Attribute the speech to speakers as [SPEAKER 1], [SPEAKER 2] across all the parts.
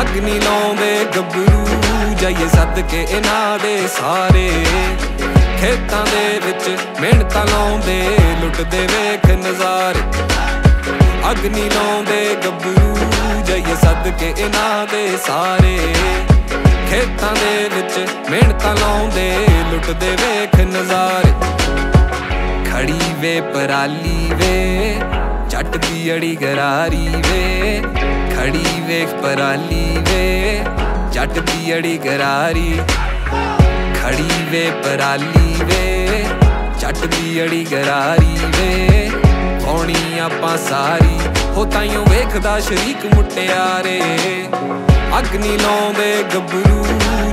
[SPEAKER 1] ਅੱਗ ਨਹੀਂ ਲਾਉਂਦੇ ਗੱਭਰੂ, ਜਾਈਏ ਸੱਦ ਕੇ ਇਹਨਾਂ ਦੇ ਸਾਰੇ। ਖੇਤਾਂ ਦੇ ਵਿੱਚ ਮਿਹਨਤਾਂ ਲਾਉਂਦੇ, ਲੁੱਟਦੇ ਵੇਖ ਨਜ਼ਾਰੇ। ਅੱਗ ਨਹੀਂ ਲਾਉਂਦੇ ਗੱਭਰੂ, ਜਾਈਏ ਸੱਦ ਕੇ ਇਹਨਾਂ ਦੇ ਸਾਰੇ। ਖੇਤਾਂ ਦੇ ਵਿੱਚ ਮਿਹਨਤਾਂ ਲਾਉਂਦੇ, ਲੁੱਟਦੇ ਵੇਖ ਨਜ਼ਾਰੇ। ਖੜੀ ਵੇ ਪਰਾਲੀ ਵੇ ਜੱਟ ਦੀ ਗਰਾਰੀ ਵੇ, ਖੜੀ ਵੇਖ ਪਰਾਲੀ ਵੇ ਜੱਟ ਦੀ ਗਰਾਰੀ, ਖੜੀ ਵੇ ਪਰਾਲੀ ਵੇ ਜੱਟ ਦੀ ਗਰਾਰੀ ਵੇ ਪੌਣੀ ਆਪਾਂ ਸਾਰੀ, ਹੋ ਤਾਈਓ ਵੇਖਦਾ ਸ਼ਰੀਕ ਮੁਟਿਆਰੇ ਅੱਗ ਨਹੀਂ ਲਾਉਂਦੇ ਗੱਭਰੂ,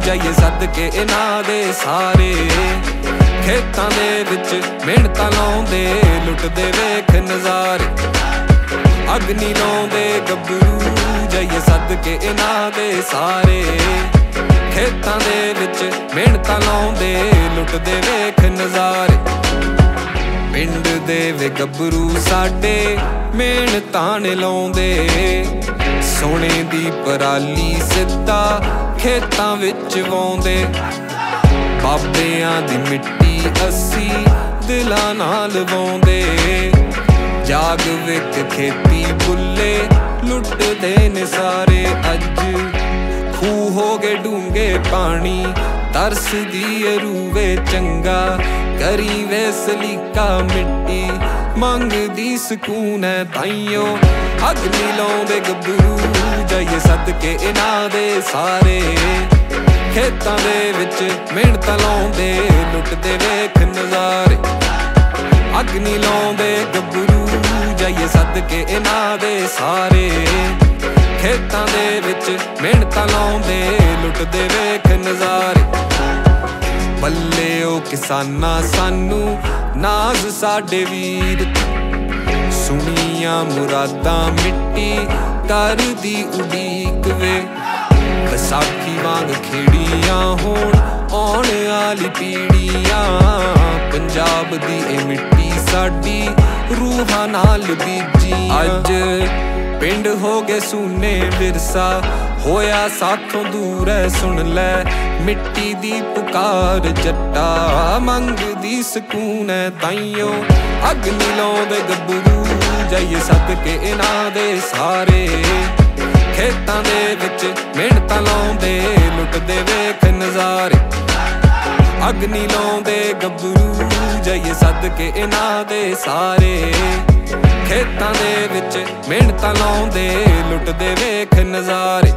[SPEAKER 1] ਜਾਈਏ ਸੱਦ ਕੇ ਇਹਨਾਂ ਦੇ ਸਾਰੇ। ਖੇਤਾਂ ਦੇ ਵਿੱਚ ਮਿਹਨਤਾਂ ਲਾਉਂਦੇ, ਲੁੱਟਦੇ ਵੇਖ ਨਜ਼ਾਰੇ। ਅਗਨੀ ਲਾਉਂਦੇ, ਗੱਭਰੂ ਜਾਈਏ ਸੱਦ ਇਹਨਾਂ ਦੇ ਸਾਰੇ। ਖੇਤਾਂ ਦੇ ਵਿੱਚ ਮਿਹਨਤਾਂ ਲਾਉਂਦੇ, ਲੁੱਟਦੇ ਵੇਖ ਨਜ਼ਾਰੇ। ਪਿੰਡ ਦੇ ਵੇ ਗੱਭਰੂ ਸਾਡੇ ਮਿਹਨਤਾਂ ਨੇ ਲਾਉਂਦੇ। ਸੋਨੇ ਦੀ ਪਰਾਲੀ ਸਿੱਧਾ ਖੇਤਾਂ ਵਿੱਚ ਵਾਉਂਦੇ। ਬਾਬਿਆਂ ਦੀ ਮਿੱਟੀ ਅਸੀਂ ਦਿਲਾਂ ਨਾਲ ਵਾਉਂਦੇ। ਜਾਗ ਵਿੱਚ ਖੇਤੀ ਬੁੱਲੇ ਲੁੱਟਦੇ ਨੇ ਸਾਰੇ ਅੱਜ। ਖੂ ਹੋ ਗਏ ਡੂੰਗੇ ਪਾਣੀ, ਤਰਸਦੀ ਰੂਵੇ ਚੰਗਾ। ਕਰੀ ਵੇ ਸਲੀਕਾ ਮਿੱਟੀ, ਮੰਗਦੀ ਸਕੂਨ ਹੈ ਤਾਈਓ। ਅਗਨੀ ਲਾਉਂਦੇ ਗੱਭਰੂ, ਜਾਈਏ ਸਦਕੇ ਇਨਾ ਦੇ ਸਾਰੇ। ਖੇਤਾਂ ਦੇ ਵਿੱਚ ਮਿਹਨਤਾਂ ਲਾਉਂਦੇ, ਲੁੱਟਦੇ ਵੇਖ ਨਜ਼ਾਰੇ। ਅੱਗ ਨਹੀਂ ਲਾਉਂਦੇ, ਗੱਭਰੂ ਜਾਈਏ ਸੱਦ ਇਹਨਾਂ ਦੇ ਸਾਰੇ। ਖੇਤਾਂ ਦੇ ਵਿੱਚ ਮਿਹਨਤਾਂ ਲਾਉਂਦੇ, ਲੁੱਟਦੇ ਵੇਖ ਨਜ਼ਾਰੇ। ਬੱਲੇ ਉਹ ਕਿਸਾਨਾਂ ਸਾਨੂੰ, ਨਾਜ਼ ਸਾਡੇ ਵੀਰ। ਸੁਣੀਆਂ ਮੁਰਾਦਾਂ ਮਿੱਟੀ ਕਰਦੀ ਉਡੀਕ ਵੇ ਵਿਸਾਖੀ ਹੋਣ, ਆਉਣ ਵਾਲੀ ਪੀੜੀਆਂ ਪੰਜਾਬ ਦੀ ਇਹ ਮਿੱਟੀ ਸਾਡੀ ਰੂਹਾਂ ਨਾਲ ਬੀਜੀ ਅੱਜ ਪਿੰਡ ਹੋ ਗਏ ਸੂਨੇ ਵਿਰਸਾ, ਹੋਇਆ ਸਾਥੋਂ ਦੂਰ ਐ, ਸੁਣ ਲੈ। ਮਿੱਟੀ ਦੀ ਪੁਕਾਰ ਜੱਟਾ, ਮੰਗਦੀ ਸਕੂਨ ਐ ਤਾਈਓ। ਅੱਗ ਨਹੀਂ ਲਾਉਂਦੇ ਗੱਭਰੂ, ਜਾਈਏ ਸੱਦ ਕੇ ਇਹਨਾਂ ਦੇ ਸਾਰੇ। ਖੇਤਾਂ ਦੇ ਵਿੱਚ ਮਿਹਨਤਾਂ ਲਾਉਂਦੇ। ਲੁੱਟਦੇ ਵੇਖ ਨਜ਼ਾਰੇ। ਅੱਗ ਨਹੀਂ ਲਾਉਂਦੇ ਗੱਭਰੂ, ਜਾਈਏ ਸੱਦ ਕੇ ਇਹਨਾਂ ਦੇ ਸਾਰੇ। ਖੇਤਾਂ ਦੇ ਵਿੱਚ ਮਿਹਨਤਾਂ ਲਾਉਂਦੇ, ਲੁੱਟਦੇ ਵੇਖ ਨਜ਼ਾਰੇ।